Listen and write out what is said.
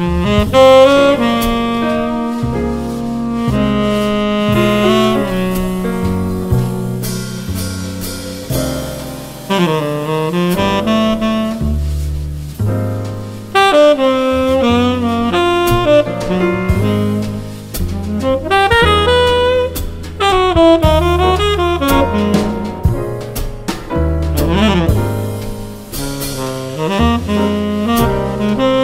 Mm-hmm. Música